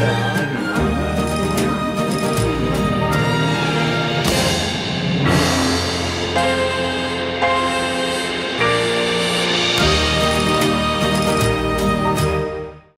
Yeah.